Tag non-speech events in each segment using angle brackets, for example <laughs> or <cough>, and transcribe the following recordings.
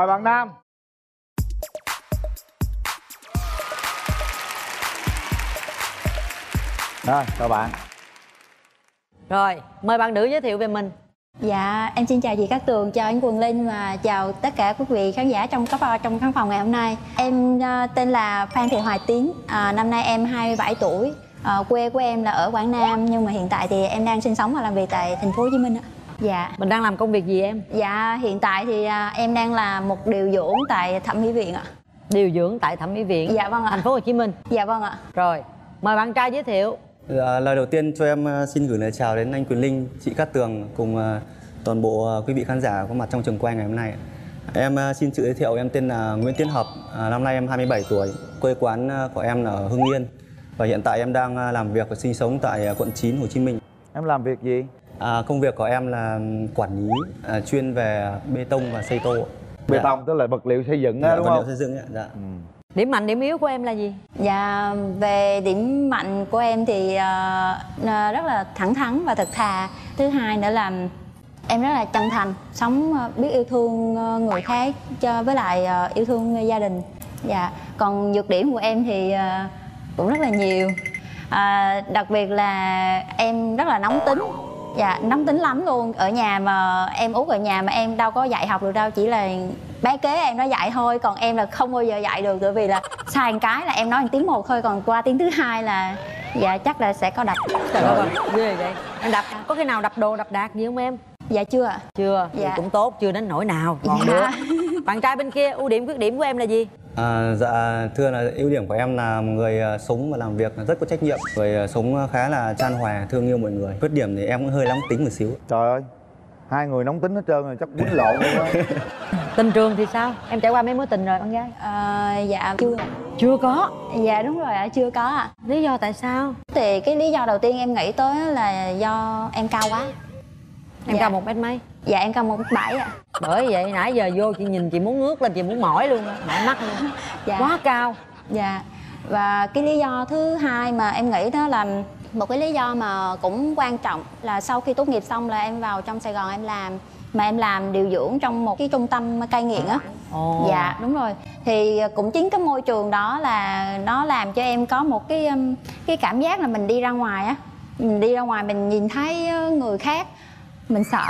mời bạn nam rồi chào bạn Rồi, mời bạn nữ giới thiệu về mình Dạ, em xin chào chị Cát Tường, chào anh Quần Linh và chào tất cả quý vị khán giả trong cấp trong khán phòng ngày hôm nay. Em uh, tên là Phan Thị Hoài Tiến, à, năm nay em 27 tuổi. À, quê của em là ở Quảng Nam nhưng mà hiện tại thì em đang sinh sống và làm việc tại thành phố Hồ Chí Minh ạ. Dạ. Mình đang làm công việc gì em? Dạ, hiện tại thì à, em đang là một điều dưỡng tại thẩm mỹ viện ạ. Điều dưỡng tại thẩm mỹ viện Dạ vâng ạ. Thành phố Hồ Chí Minh Dạ vâng ạ. Rồi, mời bạn trai giới thiệu Dạ, lời đầu tiên cho em ờ, xin gửi lời chào đến anh Quyền Linh, chị Cát Tường cùng ờ, toàn bộ quý vị khán giả có mặt trong trường quay ngày hôm nay. Em xin tự giới thiệu em tên là Nguyễn Tiến Hợp, à, năm nay em 27 tuổi, quê quán của em là ở Hưng Yên và hiện tại em đang làm việc và sinh sống tại quận 9 Hồ Chí Minh. em làm việc gì À, công việc của em là quản lý à, chuyên về bê tông và xây tô. bê Dạ. tông tức là vật liệu xây dựng Dạ, á đúng vật liệu không xây dựng ạ. Dạ. Điểm mạnh, điểm yếu của em là gì? Dạ về điểm mạnh của em thì ờ, rất là thẳng thắn và thật thà. Thứ hai nữa là em rất là chân thành, sống ờ, biết yêu thương người khác cho với lại yêu thương gia đình. Dạ. Còn nhược điểm của em thì cũng rất là nhiều. À, đặc biệt là em rất là nóng tính dạ nóng tính lắm luôn. Ở nhà mà em út ở nhà mà em đâu có dạy học được đâu chỉ là bé kế em nó dạy thôi còn em là không bao giờ dạy được bởi vì là sai cái là em nói tiếng một thôi còn qua tiếng thứ hai là dạ chắc là sẽ có đập. Trời ơi, ghê vậy. Em đập, có khi nào đập đồ, đập đạt gì không em? Dạ chưa ạ Chưa, Dạ. Cũng tốt, chưa đến nỗi nào Còn Dạ. được Bạn trai bên kia, ưu điểm, khuyết điểm của em là gì? À, dạ thưa là ưu điểm của em là một người à, sống và làm việc rất có trách nhiệm, người à, sống khá là chan hòa, thương yêu mọi người. Khuyết điểm thì em cũng hơi nóng tính một xíu. trời ơi hai người nóng tính hết trơn rồi chắc quýnh lộn luôn á <laughs> Tình trường thì sao? Em trải qua mấy mối tình rồi con gái? Ờ, dạ chưa ạ. Chưa có dạ đúng rồi ạ chưa có ạ Lý do tại sao? thì cái lý do đầu tiên em nghĩ tới là do em cao quá Em Dạ. cao một mét mấy? dạ em cao một bảy ạ. Bởi vậy nãy giờ vô chị nhìn chị muốn ngước lên chị muốn mỏi luôn á, mỏi mắt luôn. <laughs> Dạ. Quá cao. Dạ. Và cái lý do thứ hai mà em nghĩ đó là một cái lý do mà cũng quan trọng là sau khi tốt nghiệp xong là em vào trong Sài Gòn em làm mà em làm điều dưỡng trong một cái trung tâm cai nghiện á. Ồ. dạ đúng rồi. Thì cũng chính cái môi trường đó là nó làm cho em có một cái um, cái cảm giác là mình đi ra ngoài á. Mình đi ra ngoài mình nhìn thấy uh, người khác mình sợ.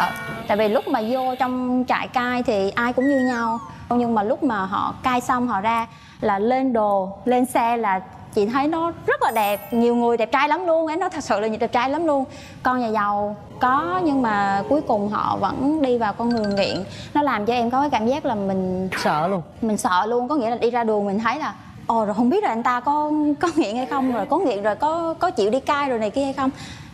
Tại vì lúc mà vô trong trại cai thì ai cũng như nhau. Nhưng mà lúc mà họ cai xong họ ra là lên đồ lên xe là chị thấy nó rất là đẹp. Nhiều người đẹp trai lắm luôn ấy. Nó thật sự là đẹp trai lắm luôn. Con nhà giàu có nhưng mà cuối cùng họ vẫn đi vào con đường nghiện. Nó làm cho em có cái cảm giác là mình Sợ luôn. Mình sợ luôn. Có nghĩa là đi ra đường mình thấy là ồ rồi không biết là anh ta có có nghiện hay không? Rồi có nghiện rồi có có chịu đi cai rồi này kia hay không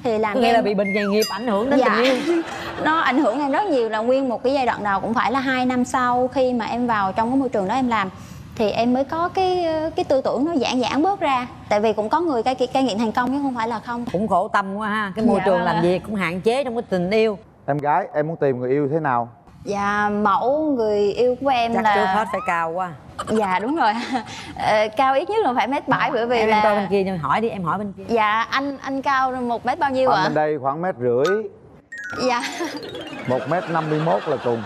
thì làm cho nghĩa là em bị bệnh nghề nghiệp ảnh hưởng đến dạ. tình yêu. <laughs> Nó ảnh hưởng em rất nhiều là nguyên một cái giai đoạn đầu cũng phải là hai năm sau khi mà em vào trong cái môi trường đó em làm. Thì em mới có cái cái tư tưởng nó giãn giãn bớt ra. Tại vì cũng có người cai cai nghiện thành công chứ không phải là không. Cũng khổ tâm quá ha. Cái môi Dạ trường vâng làm ạ. việc cũng hạn chế trong cái tình yêu. Em gái em muốn tìm người yêu thế nào dạ mẫu người yêu của em Chắc là trước hết phải cao quá. Dạ đúng rồi. <laughs> Ờ, cao ít nhất là phải mét bảy bởi vì Em, em coi bên là kia nhưng hỏi đi em hỏi bên kia. Dạ anh anh cao một mét bao nhiêu ạ? Bên đây khoảng mét rưỡi. Dạ. Một mét năm mươi mốt là cùng.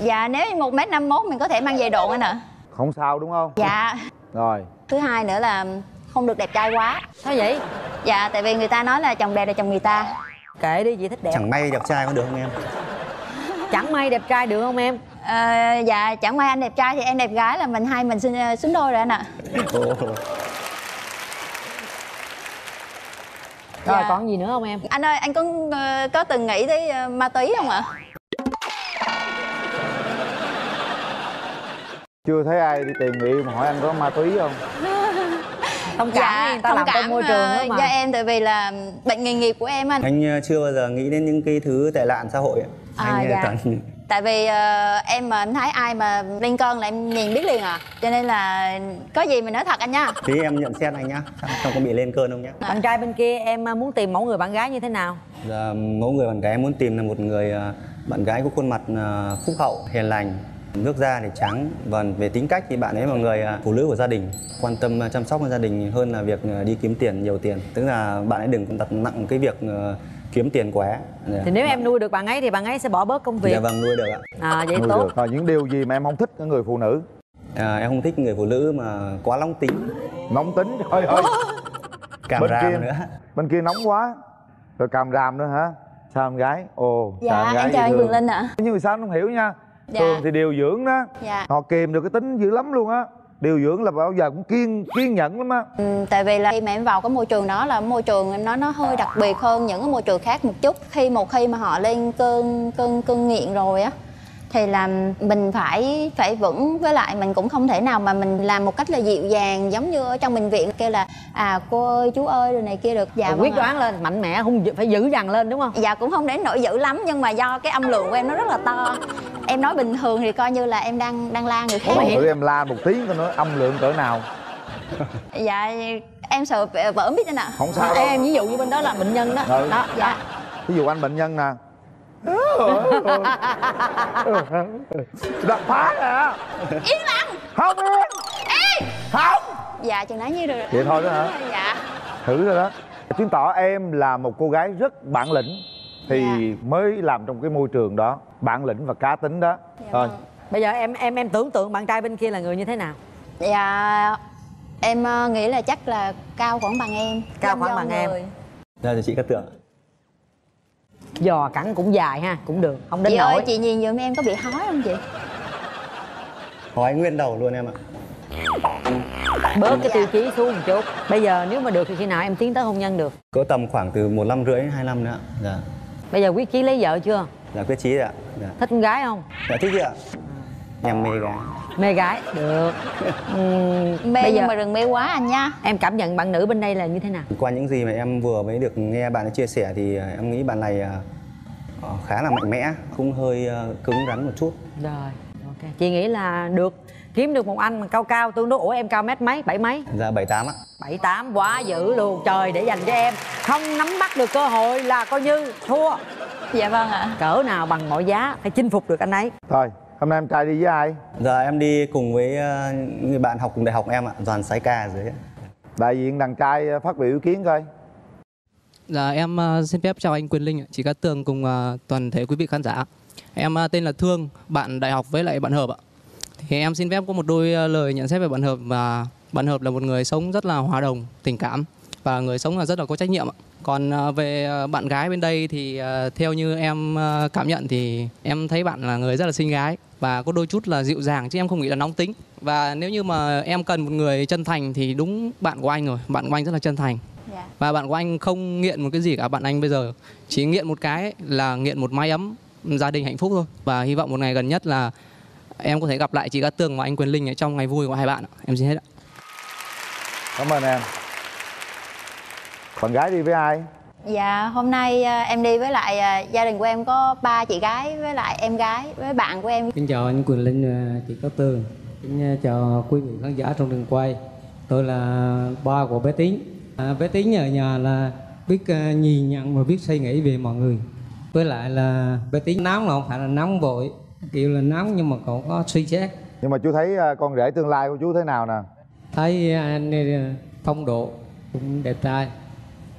Dạ nếu như một mét năm mốt mình có thể mang giày độn anh ạ. Không sao đúng không? Dạ. Rồi. Thứ hai nữa là không được đẹp trai quá. Sao vậy? dạ tại vì người ta nói là chồng đẹp là chồng người ta. Kệ đi chị thích đẹp. Chẳng may đẹp trai có được không em? Chẳng may đẹp trai được không em? Ờ, dạ chẳng may anh đẹp trai thì em đẹp gái là mình hai mình xứng, xứng đôi rồi anh ạ Ồ. Rồi Dạ. còn gì nữa không em? anh ơi anh có ờ, có từng nghĩ tới ờ, ma túy không ạ chưa thấy ai đi tìm mà hỏi anh có ma túy không Thông cảm đi, người ta làm trong môi trường ờ, đó mà cho em tại vì là bệnh nghề nghiệp của em anh Anh ờ, chưa bao giờ nghĩ đến những cái thứ tệ nạn xã hội ạ. À, Anh ờ, dạ. tại vì ờ, em mà em thấy ai mà lên cơn là em nhìn biết liền à cho nên là có gì mình nói thật anh nha Tí em nhận xét anh nhá, Xong không có bị lên cơn không nhá. Bạn trai bên kia em à, muốn tìm mẫu người bạn gái như thế nào? Giờ, mẫu người bạn gái em muốn tìm là một người ờ, bạn gái có khuôn mặt ờ, phúc hậu, hiền lành, nước da thì trắng và về tính cách thì bạn ấy là người ờ, phụ nữ của gia đình, quan tâm ờ, chăm sóc gia đình hơn là việc ờ, đi kiếm tiền nhiều tiền. Tức là bạn ấy đừng đặt nặng cái việc ờ, kiếm tiền quá. Dạ. thì nếu em nuôi được bạn ấy thì bạn ấy sẽ bỏ bớt công việc. Dạ vâng nuôi được ạ. À vậy Nuôi tốt. được. Rồi những điều gì mà em không thích ở người phụ nữ? À, em không thích người phụ nữ mà quá nóng tính. Nóng tính? Trời ơi. <laughs> Cảm Bên ram kia. nữa. bên kia nóng quá. Rồi càm ràm nữa hả? Sao em gái? Ồ dạ em gái em chào anh. Quyền Linh ạ. Nhưng mà sao anh không hiểu nha? Dạ. thường thì điều dưỡng đó Dạ. họ kìm được cái tính dữ lắm luôn á điều dưỡng là bao giờ cũng kiên kiên nhẫn lắm á. Ừ, tại vì là khi mà em vào cái môi trường đó là môi trường em nói nó hơi đặc biệt hơn những cái môi trường khác một chút. Khi một khi mà họ lên cơn cơn cơn nghiện rồi á thì là mình phải phải vững. Với lại mình cũng không thể nào mà mình làm một cách là dịu dàng giống như ở trong bệnh viện kêu là à cô ơi chú ơi rồi này kia được. Dạ quyết vâng ạ. đoán lên mạnh mẽ không phải dữ dằn lên đúng không? Dạ cũng không đến nỗi dữ lắm nhưng mà do cái âm lượng của em nó rất là to. Em nói bình thường thì coi như là em đang đang la người khác. Ủa, thử em la một tiếng coi nữa âm lượng cỡ nào. <laughs> Dạ em sợ vợ biết anh ạ. Không sao đâu. Em ví dụ như bên đó là bệnh nhân đó. Ừ. đó dạ. Ví dụ anh bệnh nhân nè đập phá nè. Yên lặng. Không. Yên không. Dạ chừng nãy như được rồi. vậy thôi đó hả? Dạ. Thử rồi đó. Chứng tỏ em là một cô gái rất bản lĩnh thì Dạ. mới làm trong cái môi trường đó bản lĩnh và cá tính đó. Dạ thôi. vâng. bây giờ em em em tưởng tượng bạn trai bên kia là người như thế nào? Dạ em ờ, nghĩ là chắc là cao khoảng bằng em. Cao khoảng bằng em. người. dạ thì chị cát tường giò cẳng cũng dài ha cũng được không đến chị nỗi ơi chị nhìn giùm em có bị hói không chị? Hói nguyên đầu luôn em ạ. Bớt cái Dạ. tiêu chí xuống một chút. Bây giờ nếu mà được thì khi nào em tiến tới hôn nhân được? Cỡ tầm khoảng từ một năm rưỡi hai năm nữa ạ. Dạ. Bây giờ quyết chí lấy vợ chưa? Dạ quyết chí ạ. Dạ. Thích con gái không? Dạ thích ạ. Em mê gái mê gái. Được. <laughs> Ừm, mê bây giờ nhưng mà đừng mê quá anh nha. Em cảm nhận bạn nữ bên đây là như thế nào? Qua những gì mà em vừa mới được nghe bạn ấy chia sẻ thì à, em nghĩ bạn này à, ờ, khá là mạnh mẽ cũng hơi à, cứng rắn một chút. Rồi ok. Chị nghĩ là được. Kiếm được một anh mà cao cao tương đối. Ủa em cao mét mấy? Bảy mấy? Dạ bảy tám ạ. Bảy tám. Quá dữ luôn. Trời để dành cho em. Không nắm bắt được cơ hội là coi như thua. Dạ vâng ạ. Cỡ nào bằng mọi giá phải chinh phục được anh ấy. Thôi hôm nay em trai đi với ai giờ em đi cùng với à, người bạn học cùng đại học em ạ đoàn sái ca ở dưới đại diện đàn trai ờ, phát biểu ý kiến coi Dạ em ờ, xin phép chào anh Quyền Linh, ạ, chị Cát Tường cùng ờ, toàn thể quý vị khán giả. Em ờ, tên là Thương, bạn đại học với lại bạn Hợp ạ. Thì em xin phép có một đôi ờ, lời nhận xét về bạn Hợp và bạn Hợp là một người sống rất là hòa đồng, tình cảm và người sống là rất là có trách nhiệm ạ. Còn ờ, về ờ, bạn gái bên đây thì ờ, theo như em ờ, cảm nhận thì em thấy bạn là người rất là xinh gái và có đôi chút là dịu dàng chứ em không nghĩ là nóng tính. Và nếu như mà em cần một người chân thành thì đúng bạn của anh rồi, bạn của anh rất là chân thành. Dạ. Và bạn của anh không nghiện một cái gì cả. Bạn anh bây giờ chỉ nghiện một cái là nghiện một mái ấm gia đình hạnh phúc thôi. Và hy vọng một ngày gần nhất là em có thể gặp lại chị Cát Tường và anh Quyền Linh ở trong ngày vui của hai bạn ạ. em xin hết ạ. Cảm ơn em. Bạn gái đi với ai dạ hôm nay à, em đi với lại à, gia đình của em có ba chị gái với lại em gái với bạn của em. Xin chào anh Quyền Linh và chị Cát Tường. Xin chào quý vị khán giả trong trường quay. Tôi là ba của bé Tín. À, Bé Tín ở nhà là biết nhìn nhận và biết suy nghĩ về mọi người. Với lại là bé Tín nóng là không phải là nóng vội Kiểu là nóng nhưng mà còn có suy xét. Nhưng mà chú thấy con rể tương lai của chú thế nào nè? Thấy anh phong độ cũng đẹp trai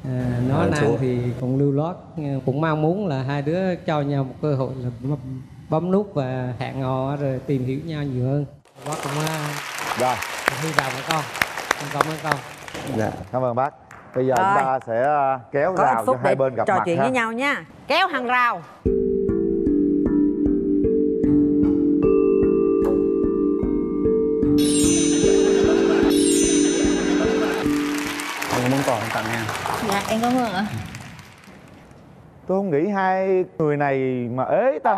à, Nói Ờ, năng chú. thì cũng lưu lót Cũng mong muốn là hai đứa cho nhau một cơ hội là bấm- nút và hẹn hò rồi tìm hiểu nhau nhiều hơn. Bác cũng uh, rồi. hy vọng con. Con cảm ơn con. Dạ cảm ơn bác. Bây giờ Rồi. chúng ta sẽ ờ, kéo có rào cho hai bên gặp trò mặt chuyện ha. với nhau nha. Kéo hàng rào dạ em cảm ơn ạ. Tôi không nghĩ hai người này mà ế ta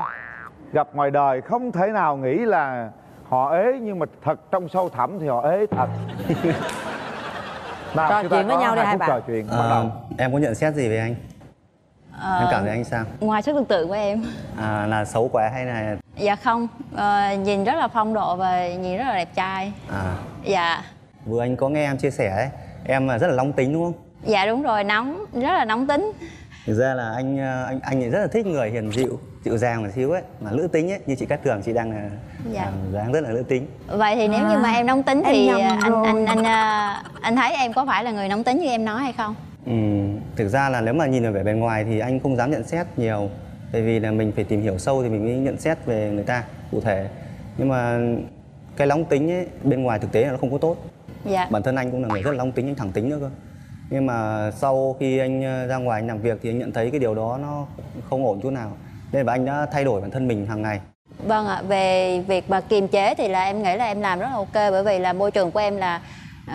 gặp ngoài đời không thể nào nghĩ là họ ế nhưng mà thật trong sâu thẳm thì họ ế thật. <laughs> Nào Trò chuyện với có nhau đi hai bạn. trò chuyện bắt à, đầu. em có nhận xét gì về anh? Ờ, em cảm thấy anh sao? ngoài sức tưởng tượng của em. À, là xấu quá hay là dạ không Ờ, nhìn rất là phong độ và nhìn rất là đẹp trai. À, dạ. Vừa anh có nghe em chia sẻ ấy em là rất là nóng tính đúng không dạ đúng rồi nóng rất là nóng tính. Thực ra là anh ờ, anh anh thì rất là thích người hiền dịu dịu dàng một xíu ấy. Mà nữ tính ấy như chị Cát Tường chị đang là Dạ. là dáng rất là nữ tính. Vậy thì nếu như mà em nóng tính em thì nhầm anh anh anh à, anh thấy em có phải là người nóng tính như em nói hay không? Ừ, thực ra là nếu mà nhìn ở vẻ bề ngoài thì anh không dám nhận xét nhiều. Bởi vì là mình phải tìm hiểu sâu thì mình mới nhận xét về người ta cụ thể. Nhưng mà cái nóng tính ấy bên ngoài thực tế là nó không có tốt. Dạ. Bản thân anh cũng là người rất là nóng tính anh thẳng tính nữa cơ nhưng mà sau khi anh ờ, ra ngoài anh làm việc thì anh nhận thấy cái điều đó nó không ổn chút nào nên là anh đã thay đổi bản thân mình hàng ngày Vâng ạ, về việc mà kiềm chế thì là em nghĩ là em làm rất là ok bởi vì là môi trường của em là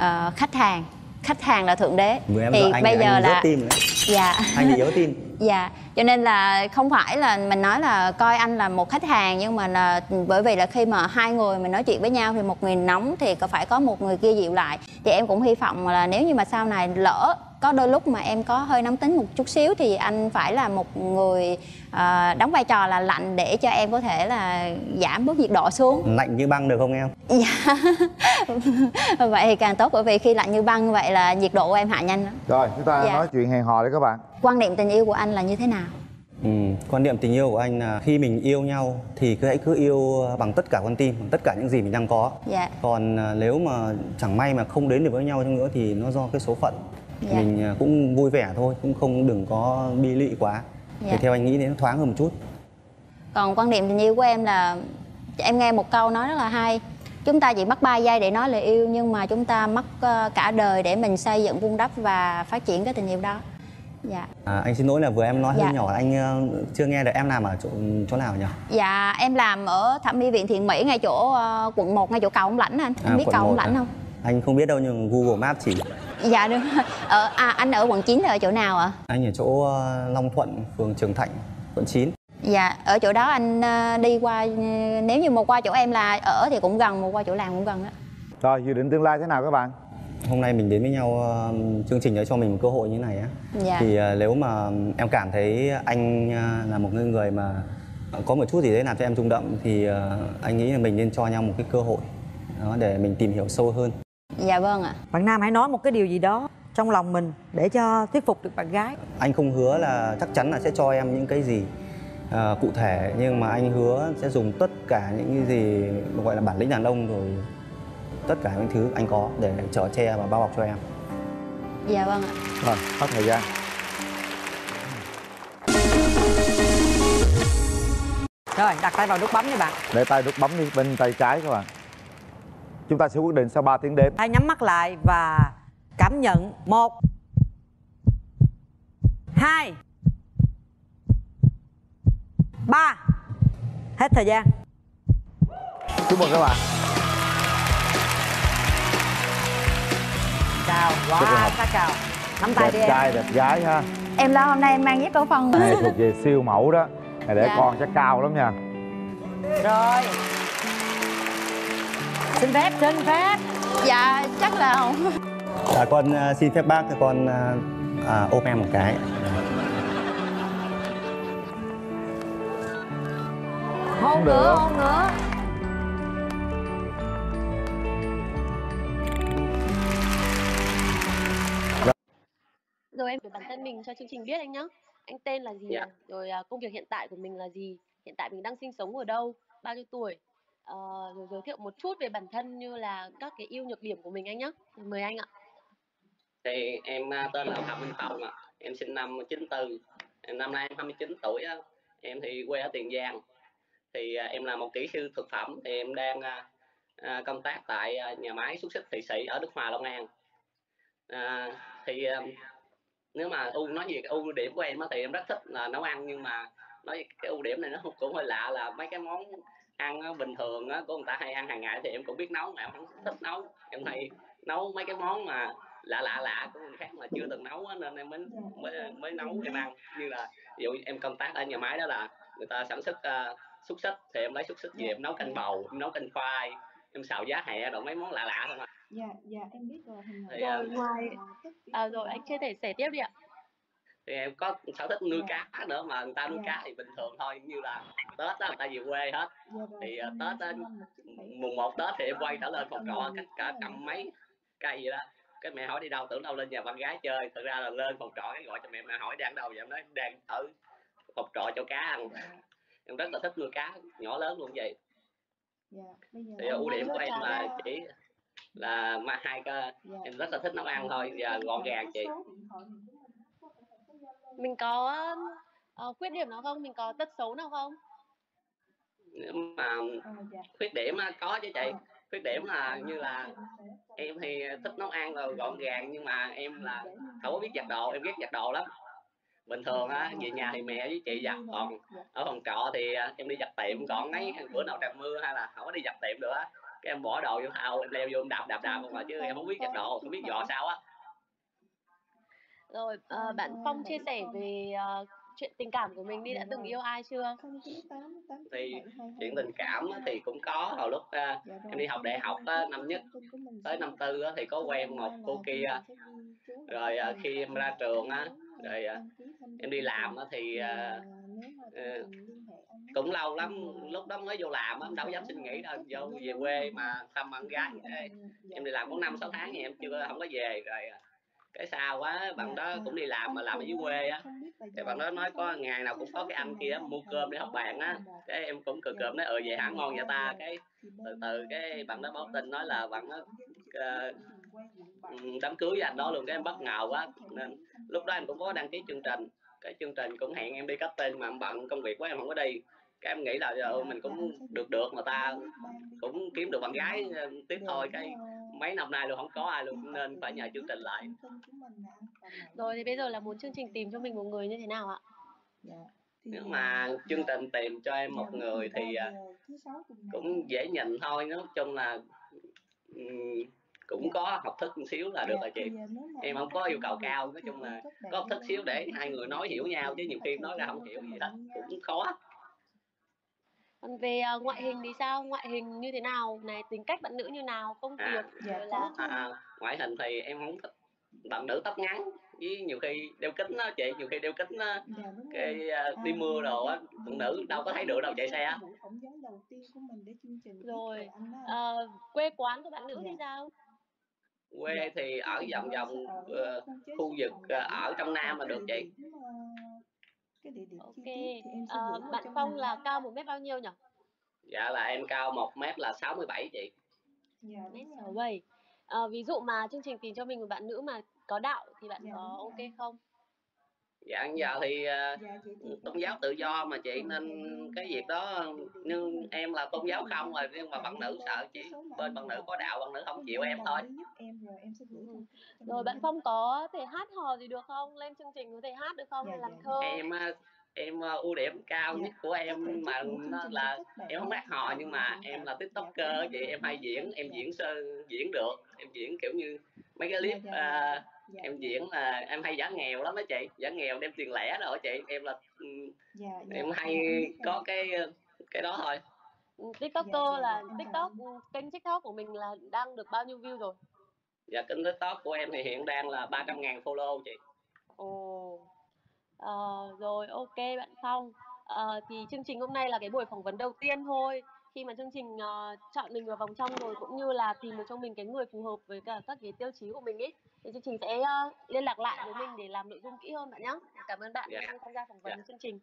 ờ, khách hàng, khách hàng là thượng đế. Vừa em thì bây giờ là tim đấy. Dạ. Anh thì yếu tim dạ cho nên là không phải là mình nói là coi anh là một khách hàng nhưng mà là bởi vì là khi mà hai người mình nói chuyện với nhau thì một người nóng thì có phải có một người kia dịu lại. Thì em cũng hy vọng là nếu như mà sau này lỡ có đôi lúc mà em có hơi nóng tính một chút xíu thì anh phải là một người ờ, đóng vai trò là lạnh để cho em có thể là giảm bớt nhiệt độ xuống. Lạnh như băng được không em? Dạ. <laughs> Vậy thì càng tốt bởi vì khi lạnh như băng vậy là nhiệt độ của em hạ nhanh lắm. Rồi chúng ta Dạ. nói chuyện hẹn hò đấy các bạn Quan niệm tình yêu của anh là như thế nào? Ừ, quan niệm tình yêu của anh là khi mình yêu nhau thì cứ hãy cứ yêu bằng tất cả con tim, bằng tất cả những gì mình đang có. Dạ Còn à, nếu mà chẳng may mà không đến được với nhau nữa thì nó do cái số phận. Dạ. Mình à, cũng vui vẻ thôi, cũng không đừng có bi lụy quá. Dạ. Thì theo anh nghĩ nó thoáng hơn một chút. Còn quan niệm tình yêu của em là Em nghe một câu nói rất là hay Chúng ta chỉ mất 3 giây để nói lời yêu Nhưng mà chúng ta mất ờ, cả đời để mình xây dựng vun đắp và phát triển cái tình yêu đó Dạ À, anh xin lỗi là vừa em nói Dạ. hơi nhỏ, anh ờ, chưa nghe được em làm ở chỗ chỗ nào nhỉ? Dạ em làm ở thẩm mỹ viện thiện mỹ ngay chỗ ờ, quận 1 ngay chỗ cầu ông lãnh anh Anh À, biết cầu ông lãnh à? không? Anh không biết đâu nhưng Google Maps chỉ. Dạ đúng rồi <laughs> ở, à, Anh ở quận 9 là ở chỗ nào ạ? Anh ở chỗ ờ, Long Thuận, phường Trường Thạnh, quận 9. Dạ ở chỗ đó anh đi qua ờ, Nếu như một qua chỗ em là ở thì cũng gần Một qua chỗ làm cũng gần đó rồi dự định tương lai thế nào các bạn Hôm nay mình đến với nhau ờ, chương trình đã cho mình một cơ hội như này á. Dạ Thì ờ, nếu mà em cảm thấy anh ờ, là một người người mà có một chút gì đấy làm cho em rung động thì ờ, anh nghĩ là mình nên cho nhau một cái cơ hội đó để mình tìm hiểu sâu hơn. Dạ vâng ạ bạn nam hãy nói một cái điều gì đó trong lòng mình để cho thuyết phục được bạn gái Anh không hứa là chắc chắn là sẽ cho em những cái gì ờ, cụ thể nhưng mà anh hứa sẽ dùng tất cả những cái gì gọi là bản lĩnh đàn ông rồi tất cả những thứ anh có để chở che và bao bọc cho em. Dạ vâng ạ. Rồi hết thời gian. Rồi đặt tay vào nút bấm đi bạn. Để tay nút bấm đi bên tay trái các bạn. Chúng ta sẽ quyết định sau 3 tiếng đếm. Hãy nhắm mắt lại và cảm nhận. Một hai ba. Hết thời gian. Chúc mừng các bạn quá Hồng. sát chào nắm tay đi đẹp em. trai đẹp gái ha. Em lo hôm nay em mang dép cầu phân này thuộc về siêu mẫu đó. Này để Dạ. con chắc cao lắm nha. Rồi. Xin phép xin phép. Dạ chắc là không. À, con ờ, xin phép bác con ờ, à, ôm em một cái. hôn được. nữa hôn nữa Rồi em về bản thân mình cho chương trình biết anh nhé. Anh tên là gì? Dạ. này? Rồi à, công việc hiện tại của mình là gì? Hiện tại mình đang sinh sống ở đâu? Bao nhiêu tuổi? Ờ, rồi giới thiệu một chút về bản thân như là các cái ưu nhược điểm của mình anh nhé. Mời anh ạ. thì em à, tên là Phạm Minh Tông ạ em sinh năm 94 Em năm nay em 29 tuổi á em thì quê ở Tiền Giang thì à, em là một kỹ sư thực phẩm thì em đang à, công tác tại nhà máy xúc xích Thị Sĩ ở Đức Hòa Long An à, thì nếu mà ưu nói về cái ưu điểm của em á thì em rất thích là nấu ăn nhưng mà nói về cái ưu điểm này nó cũng hơi lạ là mấy cái món ăn á, bình thường á, của người ta hay ăn hàng ngày thì em cũng biết nấu mà em không thích nấu. Em hay nấu mấy cái món mà lạ lạ lạ của người khác mà chưa từng nấu á, nên em mới mới, mới nấu em ăn. Như là ví dụ em công tác ở nhà máy đó là người ta sản xuất uh, xúc xích thì em lấy xúc xích về em nấu canh bầu em nấu canh khoai em xào giá hẹ rồi mấy món lạ lạ thôi mà dạ dạ em biết rồi hình Thì, à, Rồi ngoài <laughs> à, rồi anh chia thể sẻ tiếp đi ạ. thì em có sở thích nuôi cá nữa mà người ta nuôi cá thì bình thường thôi như là tết á người ta về quê hết. Thì à, tết á mùng 1 tết thì em quay trở lên phòng trọ cách cả cầm mấy cây vậy đó. Cái mẹ hỏi đi đâu tưởng đâu lên nhà bạn gái chơi thực ra là lên phòng trọ cái gọi cho mẹ mẹ hỏi đang đâu vậy em nói đang ở phòng trọ cho cá ăn. Em rất là thích nuôi cá nhỏ lớn luôn vậy. Thì ưu điểm của em là chỉ là mà hai cái em rất là thích nấu ăn thôi và gọn gàng chị. Mình có ờ, khuyết điểm nào không? Mình có tật xấu nào không? Mà khuyết điểm á, có chứ chị. Khuyết điểm là như là em thì thích nấu ăn rồi gọn gàng nhưng mà em là không có biết giặt đồ em ghét giặt đồ lắm. Bình thường á về nhà thì mẹ với chị giặt còn ở phòng trọ thì à, em đi giặt tiệm còn ấy bữa nào trời mưa hay là không có đi giặt tiệm được á cái em bỏ đồ vô thau em leo vô em đạp đạp đạp không mà chứ em không biết giặt đồ không biết dò sao á. Rồi ờ, bạn phong chia sẻ về ờ, chuyện tình cảm của mình đi đã từng yêu ai chưa? 098 thì 897 chuyện tình cảm thì cũng có hồi lúc à, Dạ rồi, em đi học đại học á, năm nhất tới năm tư á, thì có Thứ quen một cô kia. rồi à, các khi em ra trường á muốn, rồi à, gia em đi làm á thì à, cũng lâu lắm à, lúc đó mới vô làm á em đâu dám xin nghỉ đâu vô về quê mà thăm bạn gái Ê, em đi làm có năm sáu tháng thì em chưa không có về rồi. Cái sao quá bạn đó cũng đi làm mà làm ở dưới quê á. thì bạn đó nói có ngày nào cũng có cái anh kia mua cơm để học bạn á. cái em cũng cười cơm nói ờ về hả? Ngon vậy ta? Cái từ từ cái bạn đó báo tin nói là bạn đó. ừ, đám cưới với anh đó luôn cái em bất ngờ quá. nên lúc đó em cũng có đăng ký chương trình cái chương trình cũng hẹn em đi casting mà em bận công việc quá em không có đi. Cái em nghĩ là giờ mình cũng được được. mà ta cũng kiếm được bạn gái ờ, tiếp thôi cái mấy năm nay luôn không có ai luôn nên phải nhờ chương trình lại. Rồi thì bây giờ là muốn chương trình tìm cho mình một người như thế nào ạ? Nếu mà chương trình tìm cho em một người thì à, cũng dễ nhìn thôi. Nói chung là cũng có học thức một xíu là được rồi chị. em không có yêu cầu cao nói chung là có học thức xíu để hai người nói hiểu nhau chứ nhiều khi nói ra không hiểu gì hết cũng khó. Còn về ờ, ngoại hình thì sao? Ngoại hình như thế nào? Này tính cách bạn nữ như nào? Công À, việc rồi là à, ngoại hình thì em không thích bạn nữ tóc ngắn với nhiều khi đeo kính đó chị nhiều khi đeo kính á cái à, đi mưa đồ á bạn nữ đâu có thấy được đâu chạy xe rồi ờ, quê quán của bạn nữ thì sao quê thì ở vòng vòng ờ, khu vực ờ, ở trong nam là được chị. Ok Ờ, bạn phong là cao một mét bao nhiêu nhỉ? Dạ là em cao một mét là 67 chị. Mét sáu bảy. Ờ, ví dụ mà chương trình tìm cho mình một bạn nữ mà có đạo thì bạn có ok không dạ giờ thì ờ, tôn giáo tự do mà chị nên cái việc đó nhưng em là tôn giáo không rồi nhưng mà bạn nữ sợ chị bên bạn nữ có đạo bạn nữ không chịu em thôi. rồi bạn phong có thể hát hò gì được không? Lên chương trình có thể hát được không? Hay làm thơ? Em á, em ờ, ưu điểm cao nhất của em mà nó là em không hát hò nhưng mà em là tiktoker chị em hay diễn em diễn sơ diễn được em diễn kiểu như mấy cái clip ờ, em diễn là em hay giả nghèo lắm đó chị giả nghèo đem tiền lẻ rồi chị em là ừ, em hay có cái cái đó thôi. Ừ, tiktoker là tiktok ừ, kênh tiktok của mình là đang được bao nhiêu view rồi? Và kênh tiktok của em thì hiện đang là 300 ngàn follow chị. Ồ. Ờ, rồi ok bạn Phong. Ờ, thì chương trình hôm nay là cái buổi phỏng vấn đầu tiên thôi khi mà chương trình ờ, chọn mình vào vòng trong rồi cũng như là tìm được cho mình cái người phù hợp với cả các cái tiêu chí của mình ấy thì chương trình sẽ ờ, liên lạc lại với mình để làm nội dung kỹ hơn bạn nhé cảm ơn bạn Dạ. đã tham gia phỏng vấn Dạ. chương trình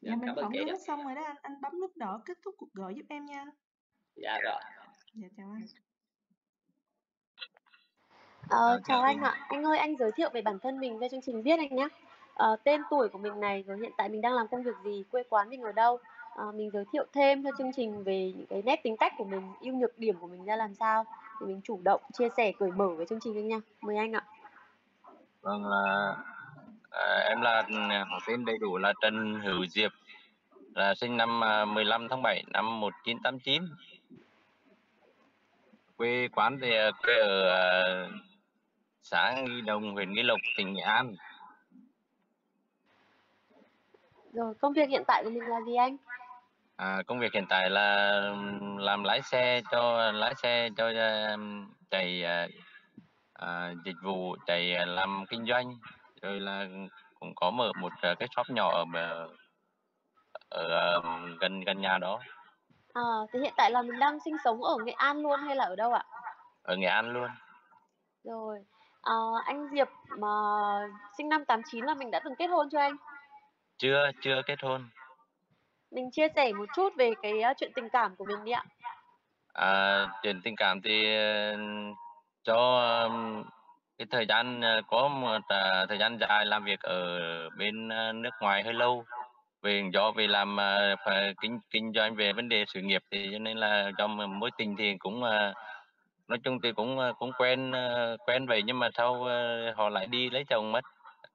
Dạ dạ, mình cảm ơn phỏng vấn xong rồi đó anh anh bấm nút đỏ kết thúc cuộc gọi giúp em nha dạ rồi dạ chào anh Ờ, chào anh ạ. Anh ơi, anh giới thiệu về bản thân mình cho chương trình biết anh nhé. Ờ, tên tuổi của mình này, rồi hiện tại mình đang làm công việc gì, quê quán mình ở đâu. Ờ, mình giới thiệu thêm cho chương trình về những cái nét tính cách của mình, ưu nhược điểm của mình ra làm sao. Thì mình chủ động chia sẻ cởi mở với chương trình anh nha. Mời anh ạ. Vâng là à, em là họ tên đầy đủ là Trần Hữu Diệp là sinh năm à, 15 tháng 7 năm 1989 quê quán thì à, quê ở à, xã Nghi Đồng huyện Nghi Lộc tỉnh Nghệ An Rồi, công việc hiện tại của mình là gì anh? À, công việc hiện tại là làm lái xe cho lái xe cho à, chạy à, à, dịch vụ chạy à, làm kinh doanh rồi là cũng có mở một à, cái shop nhỏ ở bờ- ở à, gần gần nhà đó Ờ, thì hiện tại là mình đang sinh sống ở Nghệ An luôn hay là ở đâu ạ? ở Nghệ An luôn Rồi, ờ, anh Diệp mà sinh năm 89 là mình đã từng kết hôn chưa anh? chưa chưa kết hôn mình chia sẻ một chút về cái ờ, chuyện tình cảm của mình đi ạ. À, chuyện tình cảm thì ờ, cho cái thời gian ờ, có một ờ, thời gian dài làm việc ở bên nước ngoài hơi lâu về do vì làm phải kinh kinh doanh về vấn đề sự nghiệp thì cho nên là trong mối tình thì cũng nói chung thì cũng cũng quen quen vậy nhưng mà sau họ lại đi lấy chồng mất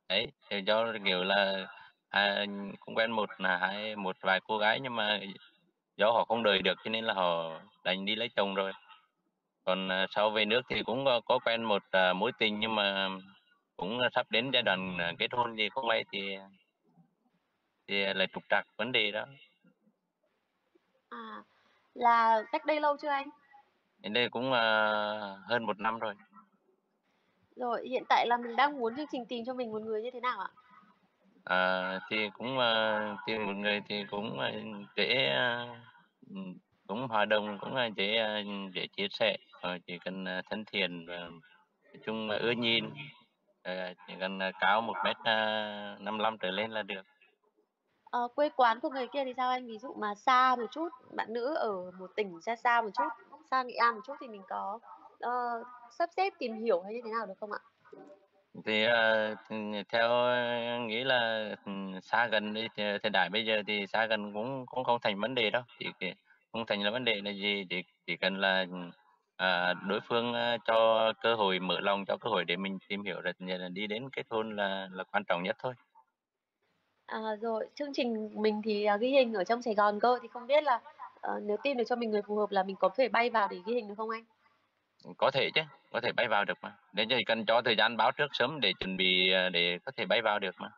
đấy thì do kiểu là à, cũng quen một là hai một vài cô gái nhưng mà do họ không đợi được cho nên là họ đành đi lấy chồng rồi còn à, sau về nước thì cũng có, có quen một à, mối tình nhưng mà cũng sắp đến giai đoạn à, kết hôn thì không may thì thì lại trục trặc vấn đề đó À, là cách đây lâu chưa anh? đến đây cũng à, hơn một năm rồi Rồi, hiện tại là mình đang muốn chương trình tìm cho mình một người như thế nào ạ? À, thì cũng ờ, uh, tìm một người thì cũng uh, dễ uh, cũng hòa đồng cũng uh, dễ uh, dễ chia sẻ Ờ, chỉ cần uh, thân thiện và nói chung là ưa nhìn uh, chỉ cần uh, cao một mét năm năm lăm trở lên là được Ờ, quê quán của người kia thì sao anh? Ví dụ mà xa một chút, bạn nữ ở một tỉnh xa xa một chút, xa Nghệ An một chút thì mình có uh, sắp xếp tìm hiểu hay như thế nào được không ạ? Thì uh, theo ờ, nghĩ là ừ, xa gần đi thì ờ, thời đại bây giờ thì xa gần cũng cũng không thành vấn đề đâu chỉ không thành là vấn đề là gì chỉ chỉ cần là ừ, à, đối phương cho cơ hội mở lòng cho cơ hội để mình tìm hiểu rồi là đi đến kết hôn là là quan trọng nhất thôi À, rồi, chương trình mình thì à, ghi hình ở trong Sài Gòn cơ thì không biết là uh, nếu tìm được cho mình người phù hợp là mình có thể bay vào để ghi hình được không anh? Có thể chứ có thể bay vào được mà. Nếu chỉ cần cho thời gian báo trước sớm để chuẩn bị à, để có thể bay vào được mà.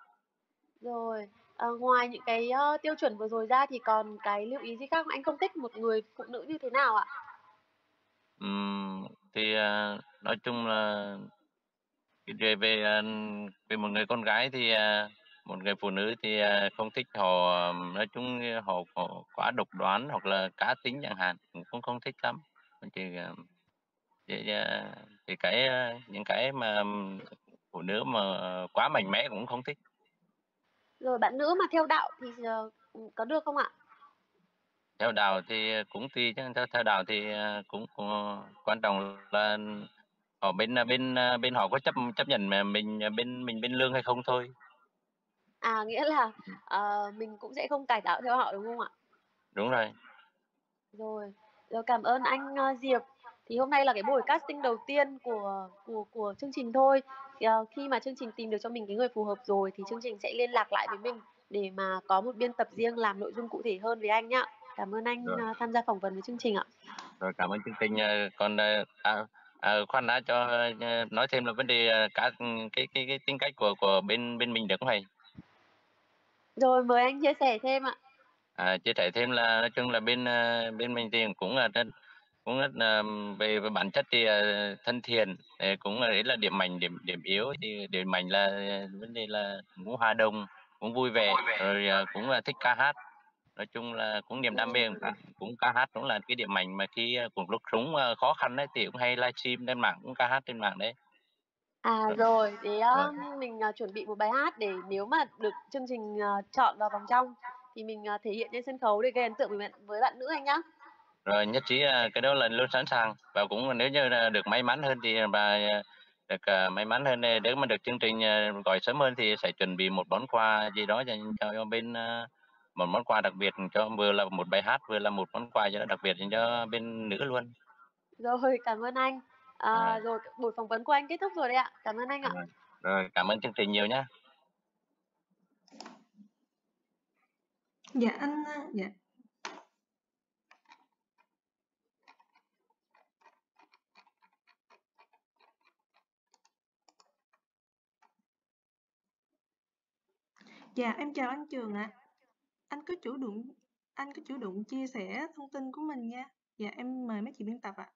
Rồi, ờ, ngoài những cái ờ, tiêu chuẩn vừa rồi ra thì còn cái lưu ý gì khác mà anh không thích một người phụ nữ như thế nào ạ? Ừm, thì à, nói chung là về về à, về một người con gái thì à, một người phụ nữ thì à, không thích họ à, nói chung họ, họ quá độc đoán hoặc là cá tính chẳng hạn cũng không thích lắm. Chỉ à, chỉ, à, thì cái à, những cái mà phụ nữ mà quá mạnh mẽ cũng không thích Rồi bạn nữ mà theo đạo thì ờ, có được không ạ? theo đạo thì cũng tùy chứ theo theo đạo thì cũng, cũng quan trọng là họ bên bên bên họ có chấp chấp nhận mà mình bên mình bên lương hay không thôi À nghĩa là ờ, mình cũng sẽ không cải tạo theo họ đúng không ạ? đúng rồi Rồi, rồi cảm ơn anh ờ, Diệp. Thì hôm nay là cái buổi casting đầu tiên của của của chương trình thôi. Thì, ờ, khi mà chương trình tìm được cho mình cái người phù hợp rồi thì chương trình sẽ liên lạc lại với mình để mà có một biên tập riêng làm nội dung cụ thể hơn với anh nhá. Cảm ơn anh Rồi. ờ, tham gia phỏng vấn với chương trình ạ. rồi cảm ơn chương trình ờ, còn à, à, khoan đã cho nói thêm là vấn đề cả cái cái cái tính cách của của bên bên mình được không thầy Rồi mời anh chia sẻ thêm ạ. à, chia sẻ thêm là nói chung là bên bên mình thì cũng là cũng rất là về, về bản chất thì ờ, thân thiện Ờ, cũng là đấy là điểm mạnh điểm điểm yếu thì điểm mạnh là ờ, vấn đề là cũng hòa đồng cũng vui vẻ rồi cũng là thích ca hát nói chung là cũng niềm đam mê cũng, ca- hát cũng là cái điểm mạnh mà khi cùng lúc sống ờ, khó khăn đấy thì cũng hay livestream trên mạng cũng ca hát trên mạng đấy À rồi, để Rồi. ờ, mình ờ, chuẩn bị một bài hát để nếu mà được chương trình ờ, chọn vào vòng trong thì mình ờ, thể hiện trên sân khấu để gây ấn tượng với bạn với bạn nữ anh nhá. Rồi nhất trí là cái đó là luôn sẵn sàng và cũng nếu như được may mắn hơn thì bà ờ, được ờ, may mắn hơn nếu mà được chương trình gọi sớm hơn thì sẽ chuẩn bị một món quà gì đó cho, cho bên một món quà đặc biệt cho vừa là một bài hát vừa là một món quà cho nó đặc biệt cho bên nữ luôn Rồi, cảm ơn anh. À, À. rồi buổi phỏng vấn của anh kết thúc rồi đấy ạ. Cảm ơn anh ạ. rồi, rồi cảm ơn chương trình nhiều nhé Dạ anh dạ Dạ em chào anh Trường ạ. Anh có chủ động, anh có chủ động chia sẻ thông tin của mình nha. Dạ em mời mấy chị biên tập ạ.